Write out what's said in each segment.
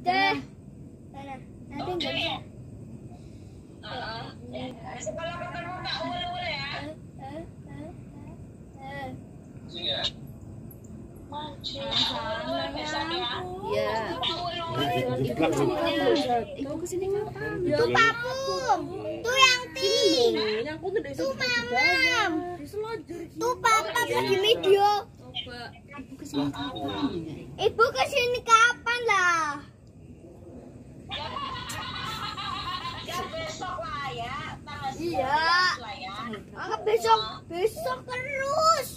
Udah. Sana. Nanti enggak bisa. Sekolah ketemu tak ul-ul ya. Eh, eh, eh, eh. Ya. Iya. Ke sini ngapain? Tuh papung. Tuh yang ting. Tuh Tuh mamam. Tuh papa lagi video. Ibu ke sini kapan lah? Iya. 19 lah ya. Anggap besok, besok terus.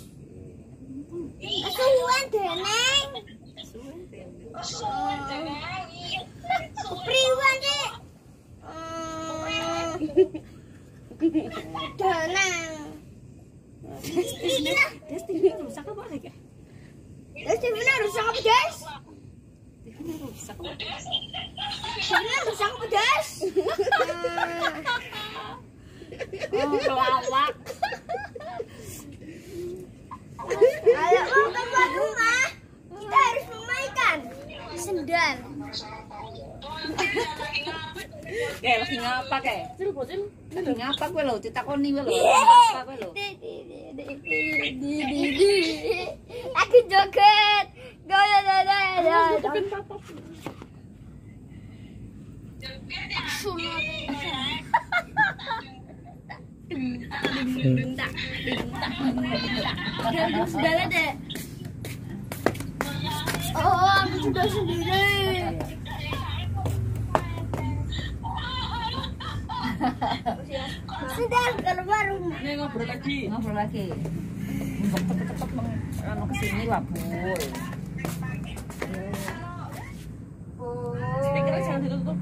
Kesuwen deneng. Kesuwen deh. Iya. Kepriwan sih? Deneng. Des TV rusak apa lagi? Steven rusak apa, Des? TV rusak apa? Steven rusak apa, Des? Kalau mau keluar rumah, kita harus memainkan sendal. Kayak lagi ngapa kayak? Lagi ngapa gue lo? Ditakoni gue lo. Ngapa gue lo? Lagi joget. Goyang goyang Oh, aku sudah sendiri. Sudah keluar rumah. Ini ngobrol lagi. Ngobrol lagi. Cepet-cepet mau ke sini wabul. Speakernya jangan ditutup.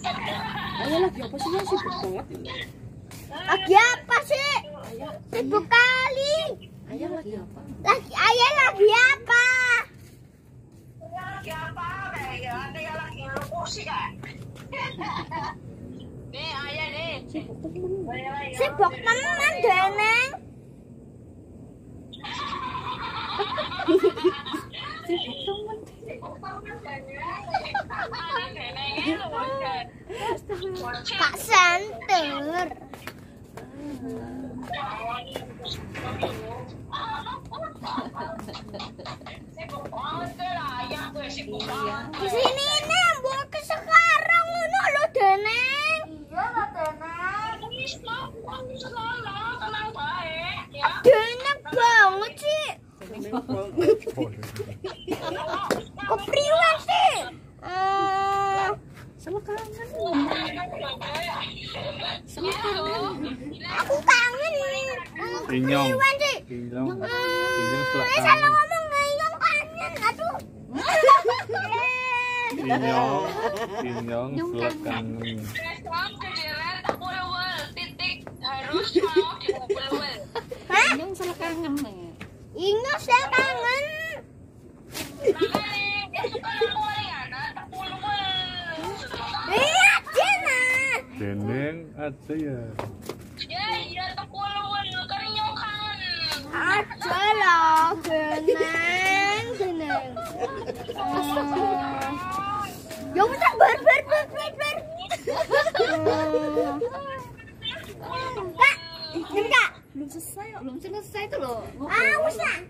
Ayo lagi apa sih ya sibuk banget ini. Lagi apa sih? Sibuk kali. Ayah lagi apa? Lagi ayah lagi apa? Lagi apa? Kayak ya, tinggal lagi kursi kan. Nih ayah nih. Sibuk temen. Sibuk teman Deneng. Sibuk Santur. Sibuk tuh sibuk banget. Di sini nih buat ke sekarang ngono lo Deneng. Iya lo Deneng. Salah, tenang baik ya. Deneng banget sih. Kepriwan sih? Eh, Sama kangen. Sama kangen. aku kangen nih. Eh, Inyong. Inyong. Inyong Eh, selak eh, salah ngomong ngeyong kangen. Aduh. Inyong. Inyong harus mau? Yang salah kangen nih. Ingat saya kangen. Deneng aja. Ya, Aja lah, geneng, geneng. Eh, Ya. Kak. Belum selesai, belum selesai loh. Ah, kan kan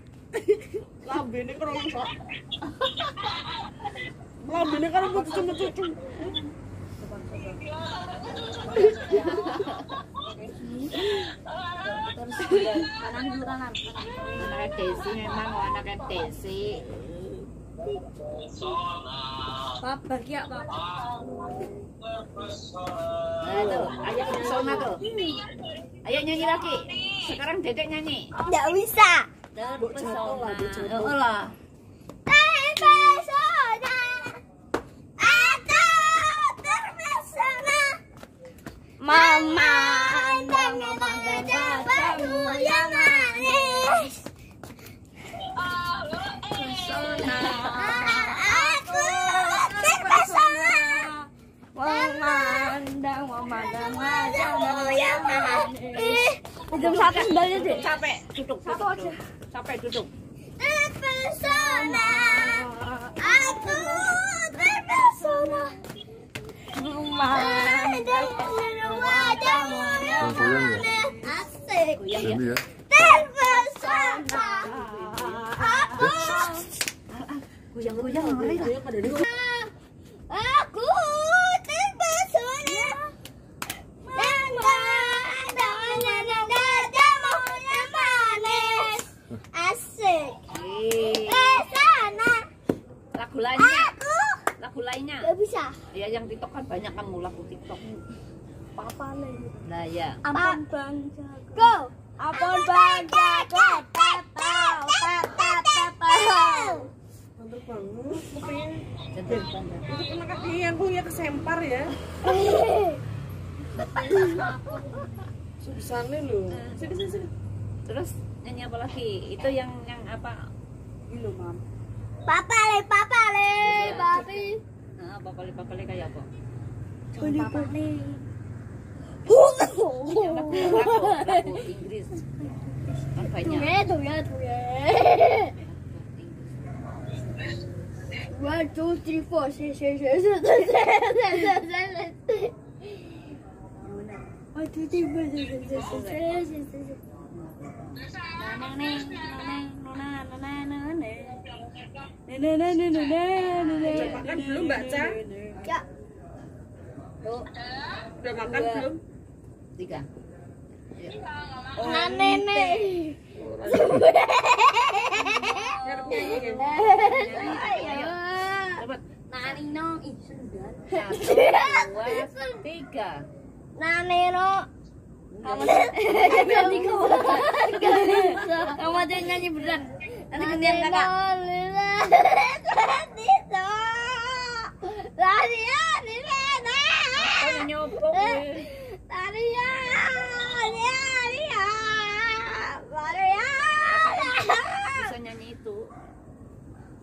ya papa. Nah, tuh. Ayo nyanyi lagi. Sekarang dedek nyanyi. Tidak bisa. Terpesona. Oh. Terpesona. Atau terpesona. Mama dengan wajahmu yang manis. Aku terpesona. Memandang, memandang Wajahmu yang manis. Jam satu sendalnya deh. Capek, duduk. Satu aja. Capek, duduk. Terpesona. Aku terpesona Rumah Oh, goyang ya? Asik ya. Ya. Terpesona Aku Goyang-goyang ngeri lah. Aku terpesona dengan wajahmu yang manis Asik Eh, Pesona lagu lainnya, Aku lagu lainnya. Gak bisa Ya yang TikTok kan banyak kamu lagu TikTok. Papa lagi Nah ya. Ampun bang jago Ampun bang jago Tetau Tetau Tetau Mantap banget. Kepengen Jangan bangga. itu kena kaki yang punya kesempar ya. Susahnya loh. Sini sini sini. Terus nyanyi apa lagi? Itu yang yang apa? Ini loh, Mam. Papa le Papa le Papi Nah, kali kayak apa? Papa le Yang lagu, lagu, lagu Inggris. Kan banyak. Tuye tuye tuye One, two, three, four, six, six, six, six, six, six, six, six. One, two, three, four, six, six, six, six, six, six, six. Nenek makan belum Mbak Ca? Ya. Udah makan belum? Tiga. Oh, nenek. Nanino ih tiga. Nanino. Kamu nyanyi beneran. Nanti gantian kakak. Bisa nyanyi itu.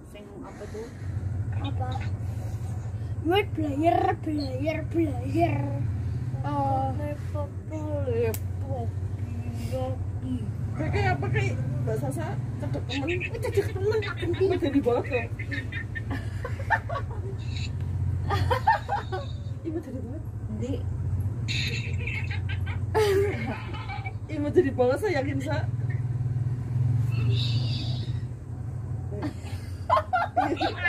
Sing apa tuh? Apa? Word player, player, player. Oh. Kayak apa kayak Mbak Sasa cedek temen. Eh, Cedek temen. Aku jadi loh. Ibu jadi banget. Nanti Ibu jadi banget saya yakin sa.